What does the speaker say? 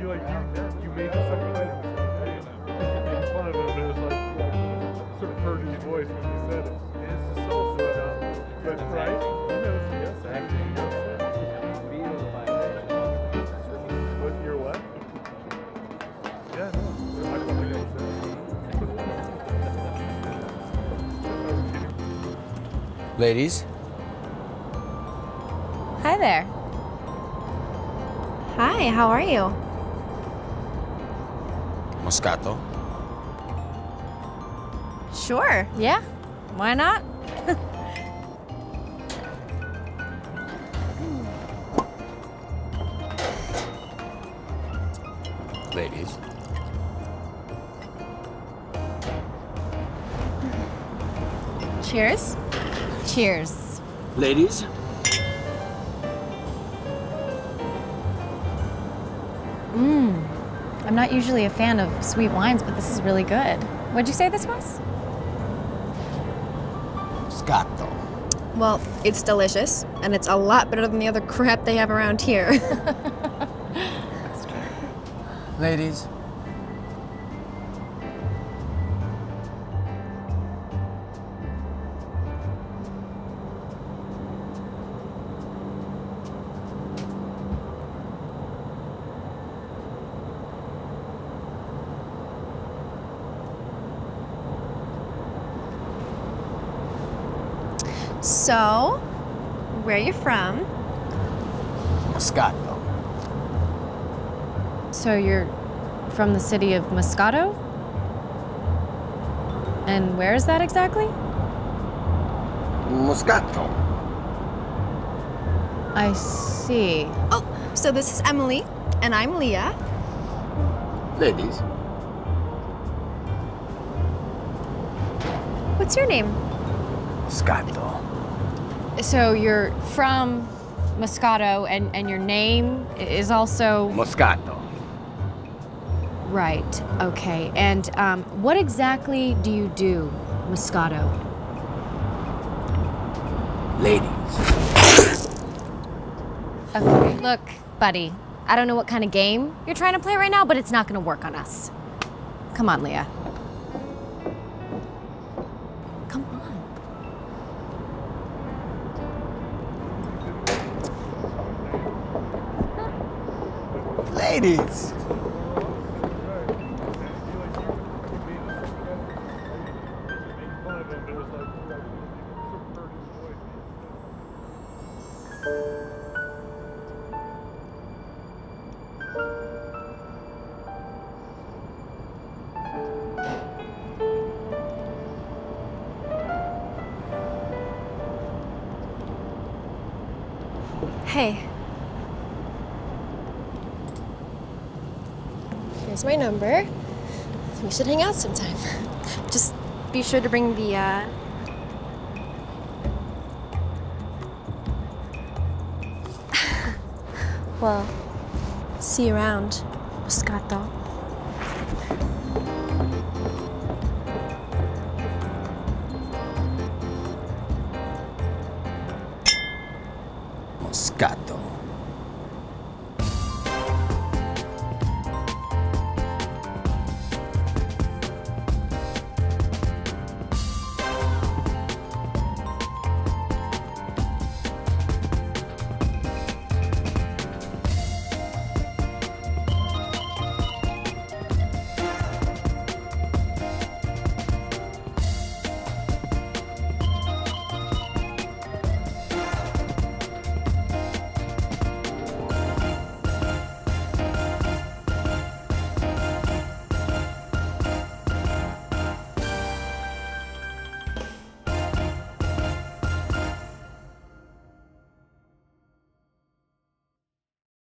you like you, you made the fun of him, but it was like sort of heard his voice when he said it. And it's just so set up. But right, he knows he has acting. What what? Yeah, no. Ladies. Hi there. Hi, how are you? Moscato. Sure, yeah. Why not? Ladies. Cheers. Cheers. Ladies. Mmm. I'm not usually a fan of sweet wines, but this is really good. What'd you say this was? Moscato. Well, it's delicious, and it's a lot better than the other crap they have around here. Ladies. So, where are you from? Moscato. So you're from the city of Moscato? And where is that exactly? Moscato. I see. Oh, so this is Emily, and I'm Leah. Ladies. What's your name? Moscato. So you're from Moscato, and, and your name is also. Moscato. Right, okay. And um, what exactly do you do, Moscato? Ladies. Okay. Look, buddy, I don't know what kind of game you're trying to play right now, but it's not gonna work on us. Come on, Leah. Ladies. Hey. Here's my number. We should hang out sometime. Just be sure to bring the, uh... well, see you around, Moscato. Moscato.